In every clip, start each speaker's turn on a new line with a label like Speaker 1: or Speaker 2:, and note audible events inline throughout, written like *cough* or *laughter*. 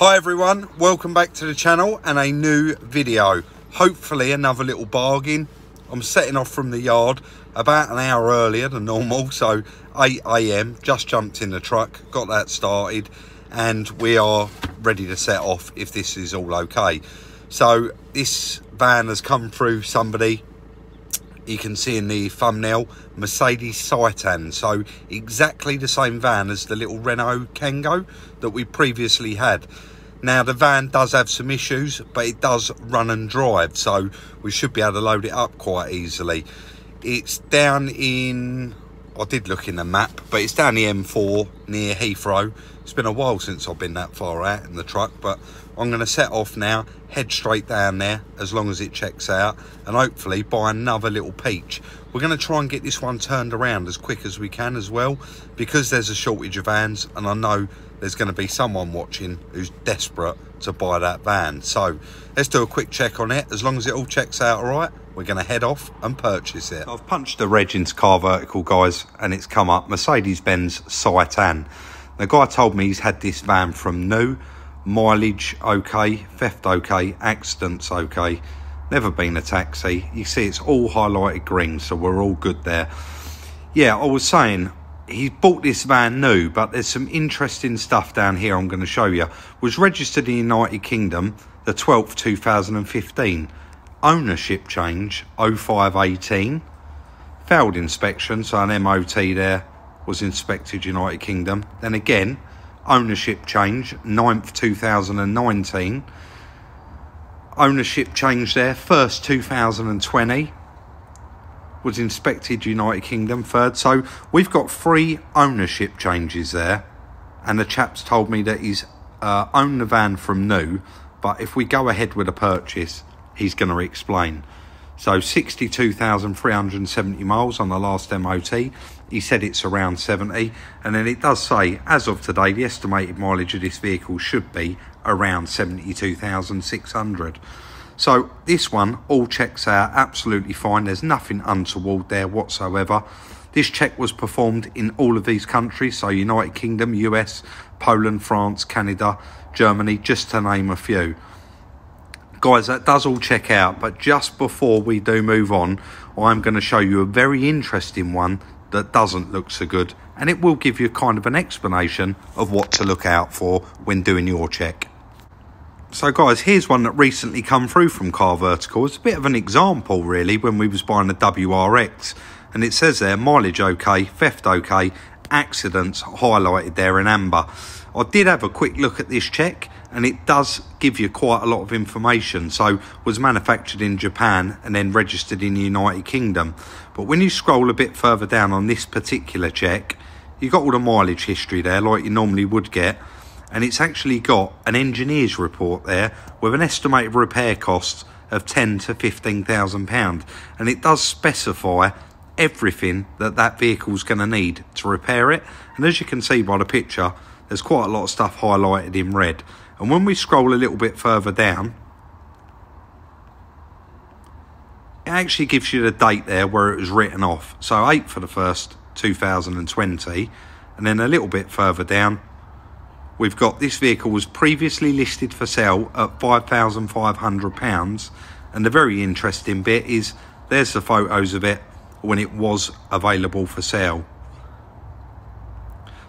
Speaker 1: Hi everyone, welcome back to the channel and a new video. Hopefully another little bargain. I'm setting off from the yard about an hour earlier than normal, so 8am, just jumped in the truck, got that started and we are ready to set off if this is all okay. So this van has come through somebody you can see in the thumbnail Mercedes Citan so exactly the same van as the little Renault Kangoo that we previously had now the van does have some issues but it does run and drive so we should be able to load it up quite easily. It's down in I did look in the map but it's down the M4 near Heathrow. It's been a while since I've been that far out in the truck but I'm going to set off now head straight down there as long as it checks out and hopefully buy another little peach we're going to try and get this one turned around as quick as we can as well because there's a shortage of vans and I know there's going to be someone watching who's desperate to buy that van. So let's do a quick check on it. As long as it all checks out all right, we're going to head off and purchase it. I've punched the reg into car vertical, guys, and it's come up Mercedes-Benz Citan. The guy told me he's had this van from new, mileage okay, theft okay, accidents okay, never been a taxi. You see it's all highlighted green, so we're all good there. Yeah, I was saying, he bought this van new, but there's some interesting stuff down here I'm going to show you. Was registered in the United Kingdom the 12th 2015. Ownership change 0518. Failed inspection, so an MOT there was inspected United Kingdom. Then again, ownership change 9th 2019. Ownership change there, 1st 2020 was inspected United Kingdom third. So we've got three ownership changes there. And the chap's told me that he's uh, owned the van from new. But if we go ahead with a purchase, he's going to explain. So 62,370 miles on the last MOT. He said it's around 70. And then it does say, as of today, the estimated mileage of this vehicle should be around 72,600. So this one all checks out absolutely fine. There's nothing untoward there whatsoever. This check was performed in all of these countries, so United Kingdom, US, Poland, France, Canada, Germany, just to name a few. Guys, that does all check out, but just before we do move on, I'm going to show you a very interesting one that doesn't look so good, and it will give you kind of an explanation of what to look out for when doing your check. So guys, here's one that recently come through from Car Vertical. It's a bit of an example really when we was buying the WRX. And it says there, mileage okay, theft okay, accidents highlighted there in amber. I did have a quick look at this check and it does give you quite a lot of information. So was manufactured in Japan and then registered in the United Kingdom. But when you scroll a bit further down on this particular check, you got all the mileage history there like you normally would get and it's actually got an engineer's report there with an estimated repair cost of 10 to 15,000 pound. And it does specify everything that that vehicle's going to need to repair it. And as you can see by the picture there's quite a lot of stuff highlighted in red. And when we scroll a little bit further down it actually gives you the date there where it was written off. So 8 for the first 2020 and then a little bit further down we've got this vehicle was previously listed for sale at £5,500 and the very interesting bit is there's the photos of it when it was available for sale.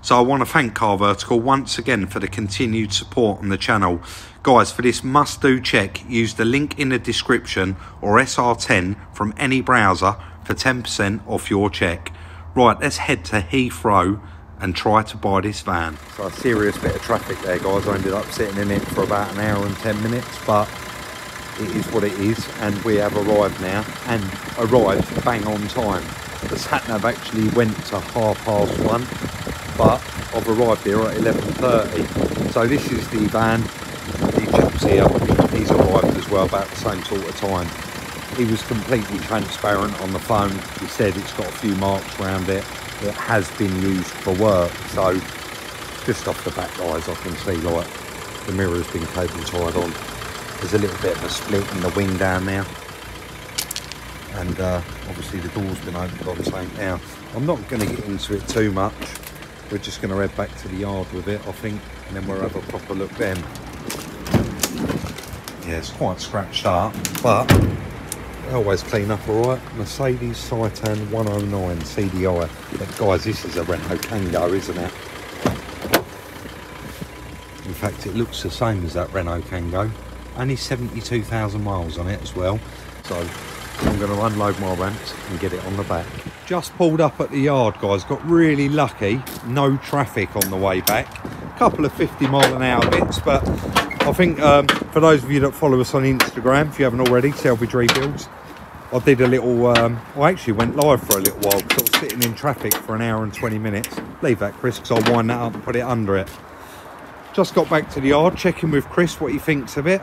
Speaker 1: So I want to thank Car Vertical once again for the continued support on the channel. Guys, for this must-do check, use the link in the description or SR10 from any browser for 10% off your check. Right, let's head to Heathrow and try to buy this van. So a serious bit of traffic there guys, I ended up sitting in it for about an hour and 10 minutes but it is what it is and we have arrived now and arrived bang on time. The sat nav actually went to half past one but I've arrived here at 11.30 so this is the van, the chap's here, he's arrived as well about the same sort of time. He was completely transparent on the phone, he said it's got a few marks around it it has been used for work. So just off the back guys, I can see like the mirror's been cable tied on. There's a little bit of a split in the wing down there. And uh, obviously the door's been opened on something now. I'm not going to get into it too much. We're just going to head back to the yard with it, I think, and then we'll have a proper look then. yeah, it's quite scratched up, but always clean up all right. Mercedes Citan 109 CDI. But guys, this is a Renault Kangoo, isn't it? In fact, it looks the same as that Renault Kangoo. Only 72,000 miles on it as well. So I'm going to unload my ramps and get it on the back. Just pulled up at the yard, guys. Got really lucky. No traffic on the way back. A couple of 50 mile an hour bits, but I think um, for those of you that follow us on Instagram, if you haven't already, Salvage Rebuilds, I did a little, um, I actually went live for a little while because I was sitting in traffic for an hour and 20 minutes. Leave that, Chris, because I'll wind that up and put it under it. Just got back to the yard, checking with Chris what he thinks of it.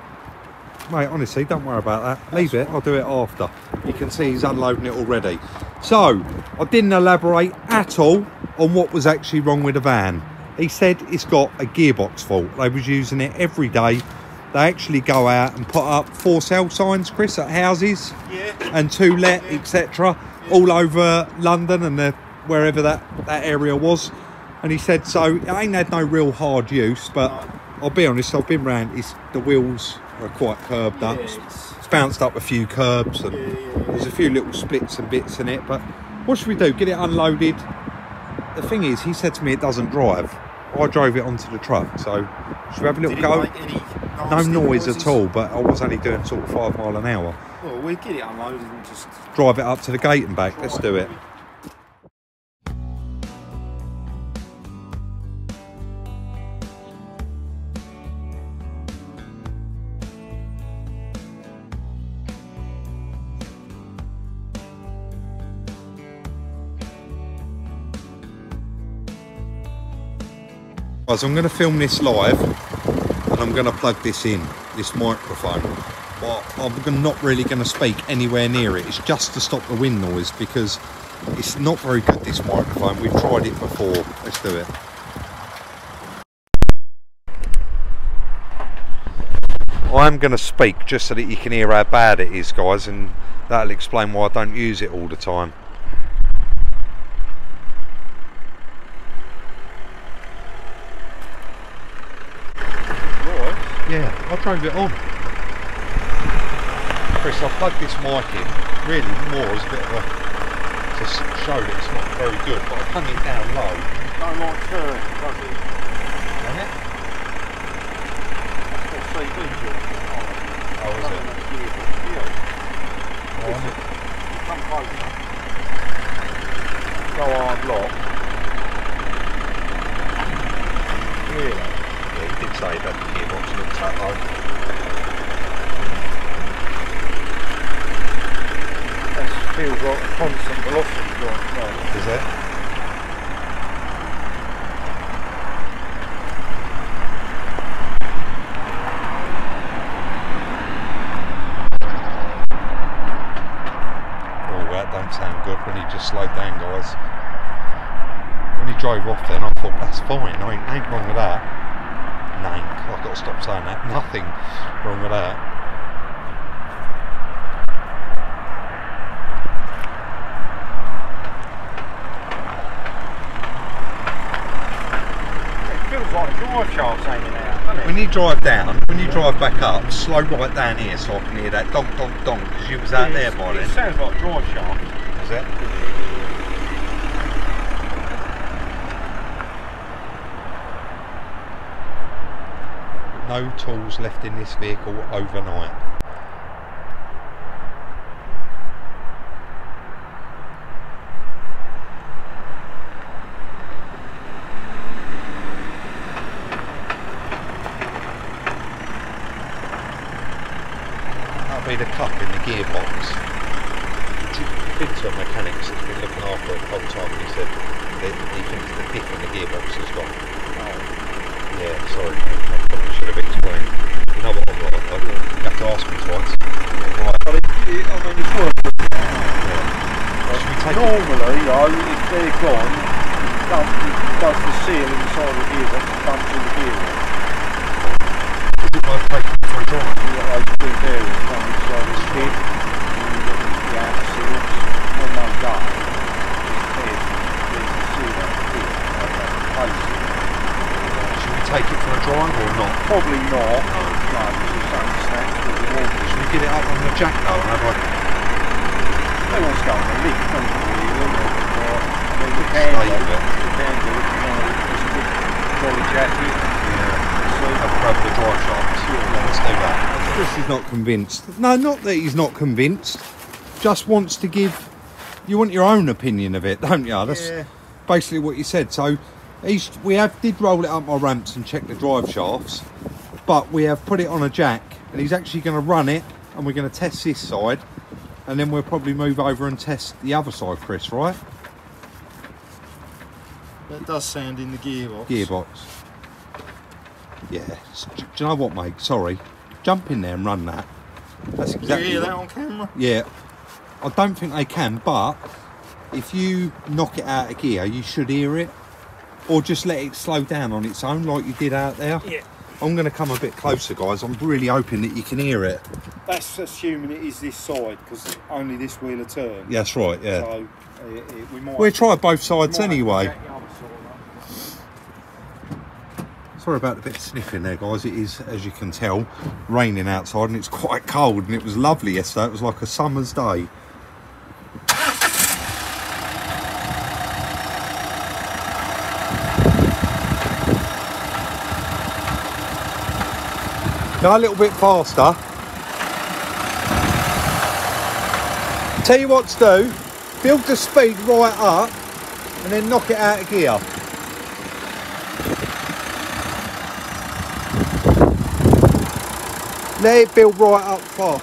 Speaker 1: Mate, honestly, don't worry about that. Leave it, I'll do it after. You can see he's unloading it already. So, I didn't elaborate at all on what was actually wrong with the van. He said it's got a gearbox fault. They was using it every day. They actually go out and put up for sale signs, Chris, at houses
Speaker 2: Yeah.
Speaker 1: and to let, etc., all over London and the, wherever that, that area was. And he said, so it ain't had no real hard use, but I'll be honest, I've been round, it's, the wheels are quite curbed up.
Speaker 2: Yeah,
Speaker 1: It's,
Speaker 2: it's-
Speaker 1: bounced up a few curbs and
Speaker 2: Yeah, yeah, yeah.
Speaker 1: there's a few little splits and bits in it. But what should we do? Get it unloaded? The thing is, he said to me it doesn't drive. I drove it onto the truck, so should we have a little go? No noise
Speaker 2: noises?
Speaker 1: at all, but I was only doing sort of five mile an hour.
Speaker 2: Well, we'll get it unloaded and just.
Speaker 1: Drive it up to the gate and back. Let's do it. Guys, I'm going to film this live and I'm going to plug this in, this microphone. But I'm not really going to speak anywhere near it. It's just to stop the wind noise because it's not very good, this microphone. We've tried it before. Let's do it. I'm going to speak just so that you can hear how bad it is, guys, and that'll explain why I don't use it all the time.
Speaker 2: Right.
Speaker 1: Yeah, I drove it on. Chris, I've plugged this mic in really more as a bit of a to show that it's not very good, but I've hung it down low.
Speaker 2: Don't like turn, does it?
Speaker 1: Can it?
Speaker 2: That's what CV does.
Speaker 1: Oh, is it?
Speaker 2: Yeah.
Speaker 1: Oh, I'm-
Speaker 2: Come closer. Go hard lock. Really?
Speaker 1: Yeah, he did say that the gearbox looked that
Speaker 2: feels like a constant velocity right now.
Speaker 1: Is it? Oh, that don't sound good when he just slowed down, guys. When he drove off then, I thought, that's fine, I ain't, ain't wrong with that. Nank, I've got to stop saying that. Nothing wrong with that.
Speaker 2: It feels like drive shafts hanging out.
Speaker 1: When you drive down, when you drive back up, slow right down here so I can hear that donk, donk, donk, because you was out there by
Speaker 2: It
Speaker 1: then.
Speaker 2: sounds like drive shaft.
Speaker 1: Is it? No tools left in this vehicle overnight. That'll be the cup in the gearbox. Been to a mechanic that's been looking after it the whole time and he said that he thinks the pick in the gearbox has gone. Oh. Yeah, sorry, I probably should have explained. You know what I'm like, you have to ask me twice.
Speaker 2: But it, it, I mean, it's worth at.
Speaker 1: should we take it?
Speaker 2: Normally, though, if they're gone, dump, does the seal inside the gearbox and dumps in the gearbox.
Speaker 1: It taking it for a drive?
Speaker 2: You got those two bearings, one inside the skid, and you got the outer seals. When they go, it's head, there's the seal up here, like that place it.
Speaker 1: Should we take it for a drive or not?
Speaker 2: Probably not. No, it's the same snatch with
Speaker 1: get it up on the jack though, have I?
Speaker 2: They want to go on the lift, don't they, really? Or, I mean, the can
Speaker 1: Stay
Speaker 2: do,
Speaker 1: with it.
Speaker 2: the can do, you know, it's a good jolly jacket.
Speaker 1: Yeah.
Speaker 2: So,
Speaker 1: Have a grab the drive shafts.
Speaker 2: Yeah.
Speaker 1: let's do that. Chris is not convinced. No, not that he's not convinced. Just wants to give. You want your own opinion of it, don't you? That's
Speaker 2: Yeah.
Speaker 1: basically what you said. So, he's we have did roll it up my ramps and check the drive shafts, but we have put it on a jack, and he's actually going to run it, and we're going to test this side, and then we'll probably move over and test the other side, Chris. Right?
Speaker 3: That does sound in the gearbox.
Speaker 1: Gearbox. Yeah. Do you know what, mate? Sorry. Jump in there and run that. That's exactly.
Speaker 3: you hear that on camera?
Speaker 1: Yeah, I don't think they can, but if you knock it out of gear, you should hear it, or just let it slow down on its own, like you did out there.
Speaker 3: Yeah.
Speaker 1: I'm going to come a bit closer, guys. I'm really hoping that you can hear it.
Speaker 2: that's assuming it is this side, because only this wheel will turn.
Speaker 1: Yeah, that's right. Yeah,
Speaker 2: So, uh, it, we might...
Speaker 1: we'll try both sides
Speaker 2: might have to
Speaker 1: anyway.
Speaker 2: jack the other side up.
Speaker 1: Sorry about the bit of sniffing there, guys. It is, as you can tell, raining outside, and it's quite cold. And it was lovely yesterday. It was like a summer's day. Go a little bit faster. Tell you what to do. Build the speed right up, and then knock it out of gear. Let it build right up far.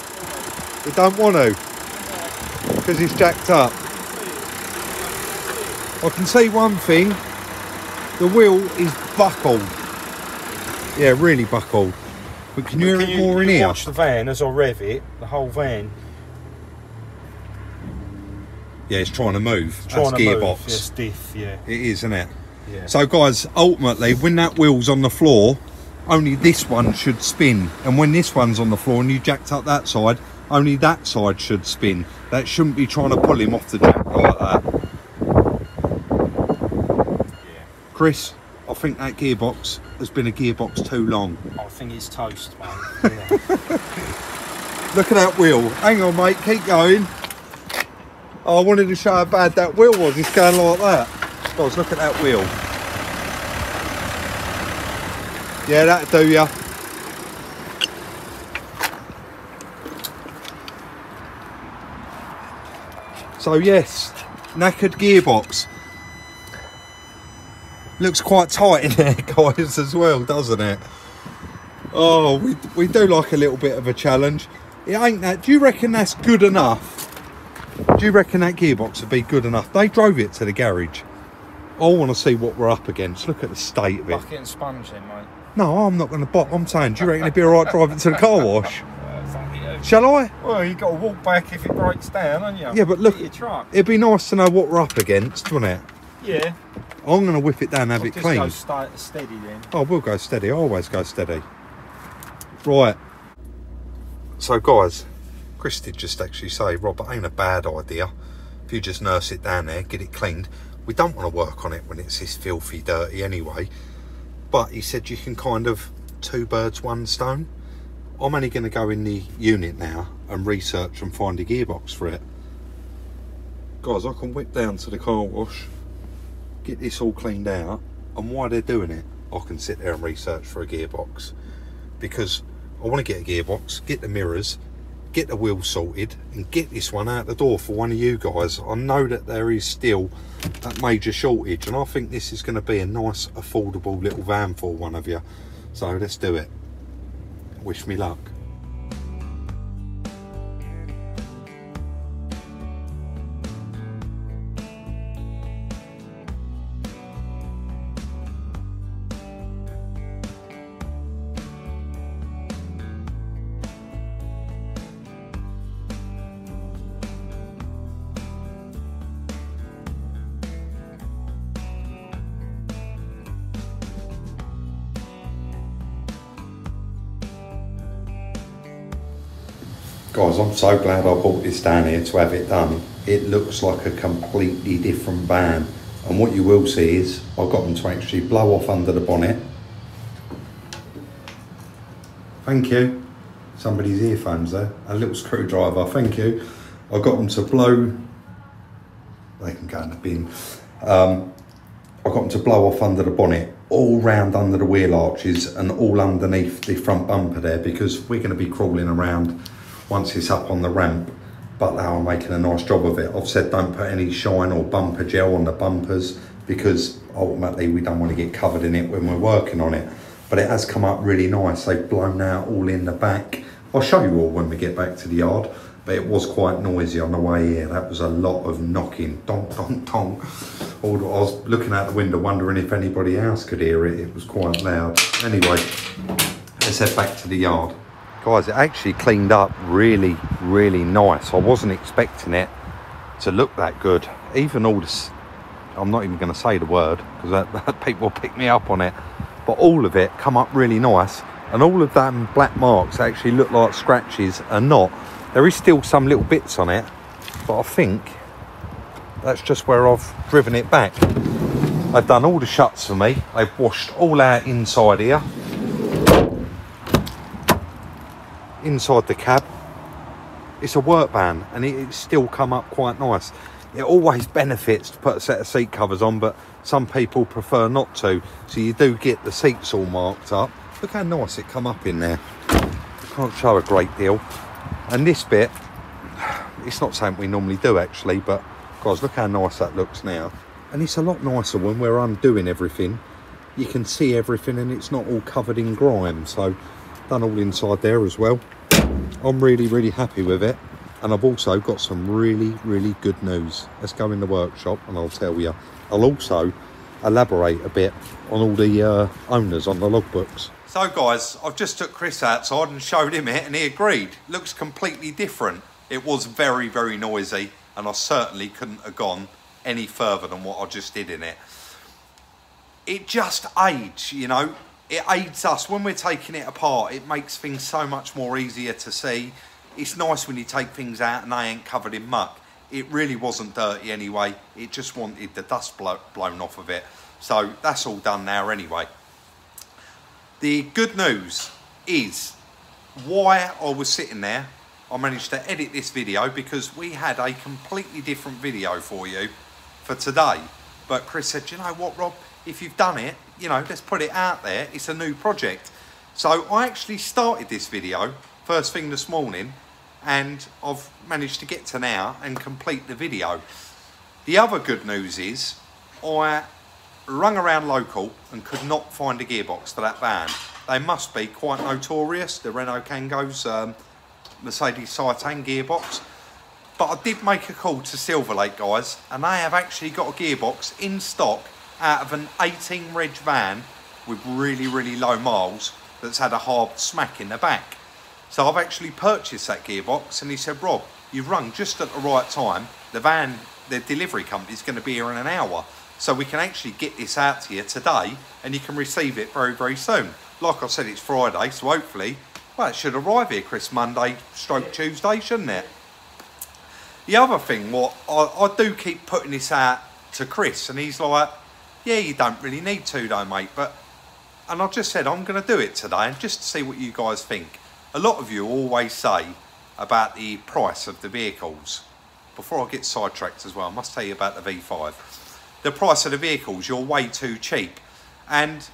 Speaker 1: You don't want to because it's jacked up. I can see one thing. The wheel is buckled. Yeah, really buckled. But can you hear it
Speaker 3: you,
Speaker 1: more in
Speaker 3: you
Speaker 1: here?
Speaker 3: watch the van as I rev it, the whole van
Speaker 1: Yeah, it's trying to move.
Speaker 3: trying
Speaker 1: That's
Speaker 3: to
Speaker 1: gearbox.
Speaker 3: move. Yeah, stiff, yeah.
Speaker 1: It is, isn't it?
Speaker 3: yeah.
Speaker 1: So, guys, ultimately, when that wheel's on the floor, only this one should spin. And when this one's on the floor and you jacked up that side, only that side should spin. That shouldn't be trying to pull him off the jack like that.
Speaker 3: yeah.
Speaker 1: Chris, I think that gearbox has been a gearbox too long.
Speaker 3: I think it's toast, mate. Yeah. *laughs*
Speaker 1: Look at that wheel. Hang on, mate. Keep going. Oh, I wanted to show how bad that wheel was. It's going like that. Guys, look at that wheel. Yeah, that'll do ya. So yes, knackered gearbox. Looks quite tight in there, *laughs* guys, as well, doesn't it? Oh, we, we do like a little bit of a challenge. It ain't that. Do you reckon that's good enough? Do you reckon that gearbox would be good enough? They drove it to the garage. I want to see what we're up against. Look at the state of it.
Speaker 3: Bucket and sponge mate.
Speaker 1: No, I'm not going to bot. I'm saying, do you reckon it'd be alright driving to the car wash? *laughs*
Speaker 3: Uh,
Speaker 1: Shall I?
Speaker 3: Well, you got to walk back if it breaks down, haven't you?
Speaker 1: Yeah, but look-
Speaker 3: Get your truck.
Speaker 1: It'd be nice to know what we're up against, wouldn't it?
Speaker 3: Yeah.
Speaker 1: I'm going to whip it down and have
Speaker 3: I'll
Speaker 1: it
Speaker 3: just go
Speaker 1: cleaned.
Speaker 3: steady then.
Speaker 1: Oh, we'll go steady. I always go steady. Right. So, guys, Chris did just actually say, Rob, it ain't a bad idea if you just nurse it down there, get it cleaned. We don't want to work on it when it's this filthy dirty anyway. But he said you can kind of two birds, one stone. I'm only going to go in the unit now and research and find a gearbox for it. Guys, I can whip down to the car wash, get this all cleaned out, and while they're doing it, I can sit there and research for a gearbox because I want to get a gearbox, get the mirrors, get the wheel sorted, and get this one out the door for one of you guys. I know that there is still that major shortage, and I think this is going to be a nice, affordable little van for one of you. So let's do it. Wish me luck. Guys, I'm so glad I brought this down here to have it done. It looks like a completely different van. And what you will see is I've got them to actually blow off under the bonnet. Thank you. somebody's earphones there. A little screwdriver, thank you. I've got them to blow. They can go in the bin. Um, I got them to blow off under the bonnet, all round under the wheel arches and all underneath the front bumper there because we're going to be crawling around once it's up on the ramp. But they are making a nice job of it. I've said don't put any shine or bumper gel on the bumpers because ultimately we don't want to get covered in it when we're working on it. But it has come up really nice. They've blown out all in the back. I'll show you all when we get back to the yard but it was quite noisy on the way here. That was a lot of knocking, donk, donk, *laughs* donk. All, I was looking out the window wondering if anybody else could hear it. It was quite loud. Anyway, let's head back to the yard. Guys, it actually cleaned up really, really nice. I wasn't expecting it to look that good. Even all this, I'm not even going to say the word because *laughs* people pick me up on it. But all of it come up really nice. And all of them black marks actually look like scratches and not. There is still some little bits on it, but I think that's just where I've driven it back. They've done all the shuts for me. They've washed all our inside here. Inside the cab. It's a work van and it, it's still come up quite nice. It always *laughs* benefits to put a set of seat covers on, but some people prefer not to. So you do get the seats all marked up. Look how nice it come up in there. Can't show a great deal. And this bit, *sighs* it's not something we normally do actually, but guys, look how nice that looks now. And it's a lot nicer when we're undoing everything. You can see everything and it's not all covered in grime. So done all inside there as well. I'm really, really happy with it. And I've also got some really, really good news. Let's go in the workshop and I'll tell you. I'll also elaborate a bit on all the uh, owners on the logbooks. So guys, I've just took Chris outside and showed him it and he agreed. Looks completely different. It was very, very noisy and I certainly couldn't have gone any further than what I just did in it. It just aged, you know, it aids us when we're taking it apart. It makes things so much more easier to see. It's nice when you take things out and they ain't covered in muck. It really wasn't dirty anyway. It just wanted the dust blow, blown off of it. So that's all done now anyway. The good news is why I was sitting there, I managed to edit this video because we had a completely different video for you for today. But Chris said, you know what, Rob, if you've done it, you know, let's put it out there. It's a new project. So I actually started this video first thing this morning and I've managed to get to now and complete the video. The other good news is I rung around local and could not find a gearbox for that van. They must be quite notorious, the Renault Kangoo's um, Mercedes Citan gearbox. But I did make a call to Silverlake guys and they have actually got a gearbox in stock out of an 18 reg van with really, really low miles that's had a hard smack in the back. So I've actually purchased that gearbox and he said, Rob, you've rung just at the right time. The van, the delivery company is going to be here in an hour. So we can actually get this out to you today and you can receive it very, very soon. Like I said, it's Friday, so hopefully, well, it should arrive here, Chris, Monday, stroke Tuesday, shouldn't it? The other thing, what I, I do keep putting this out to Chris, and he's like, yeah, you don't really need to though, mate, but, and I just said, I'm going to do it today, and just to see what you guys think. A lot of you always say about the price of the vehicles. Before I get sidetracked as well, I must tell you about the V5 the price of the vehicles, you're way too cheap. And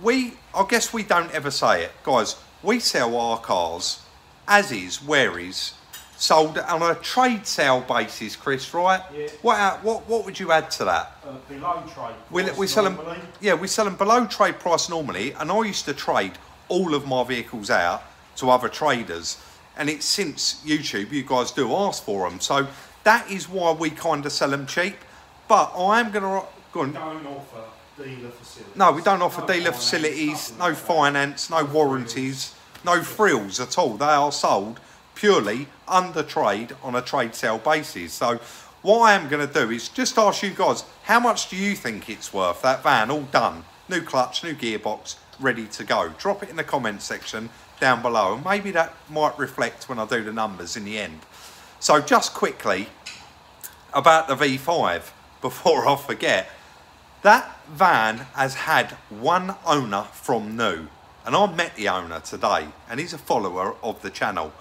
Speaker 1: we, I guess we don't ever say it. Guys, we sell our cars as is, where is, sold on a trade sale basis, Chris, right?
Speaker 3: Yeah.
Speaker 1: What, what, what would you add to that?
Speaker 3: Uh, below trade.
Speaker 1: We,
Speaker 3: price
Speaker 1: we sell them, yeah, we sell them below trade price normally, and I used to trade all of my vehicles out to other traders, and it's since YouTube you guys do ask for them, so that is why we kind of sell them cheap. But I am going to go on.
Speaker 3: Don't offer dealer facilities.
Speaker 1: No, we don't offer
Speaker 3: No
Speaker 1: dealer
Speaker 3: finance,
Speaker 1: facilities, no
Speaker 3: like
Speaker 1: finance, no warranties, no frills at all. They are sold purely under trade on a trade sale basis. So what I am going to do is just ask you guys, how much do you think it's worth, that van all done? New clutch, new gearbox, ready to go. Drop it in the comment section down below and maybe that might reflect when I do the numbers in the end. So just quickly about the V5 *laughs* before I forget. That van has had one owner from new, And I met the owner today, and he's a follower of the channel.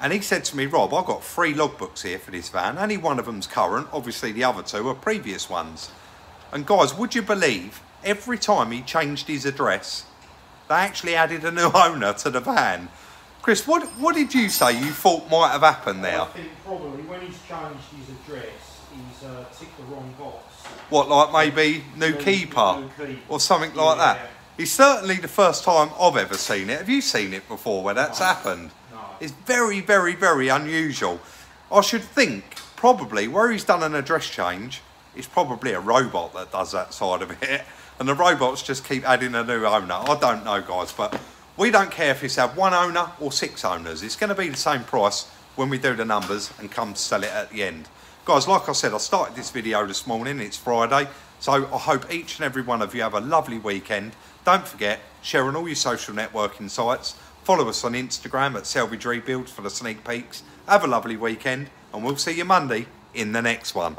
Speaker 1: And he said to me, Rob, I've got three logbooks here for this van. Only one of them's current. Obviously, the other two are previous ones. And guys, would you believe every time he changed his address, they actually added a new *laughs* owner to the van? Chris, what what did you say you thought might have happened there?
Speaker 3: I think probably when he's changed his address, he's uh, ticked the wrong box.
Speaker 1: What, like maybe new
Speaker 3: New-
Speaker 1: keeper
Speaker 3: new
Speaker 1: or something like
Speaker 3: Yeah.
Speaker 1: that? It's certainly the first time I've ever seen it. Have you seen it before where that's
Speaker 3: No.
Speaker 1: happened? It's very, very, very unusual. I should think probably where he's done an address change, it's probably a robot that does that side of it. And the robots just keep adding a new owner. I don't know, guys, but we don't care if it's had one owner or six owners. It's going to be the same price when we do the numbers and come sell it at the end. Guys, like I said, I started this video this morning. It's Friday. So I hope each and every one of you have a lovely weekend. Don't forget, share on all your social networking sites. Follow us on Instagram at Salvage Rebuilds for the sneak peeks. Have a lovely weekend, and we'll see you Monday in the next one.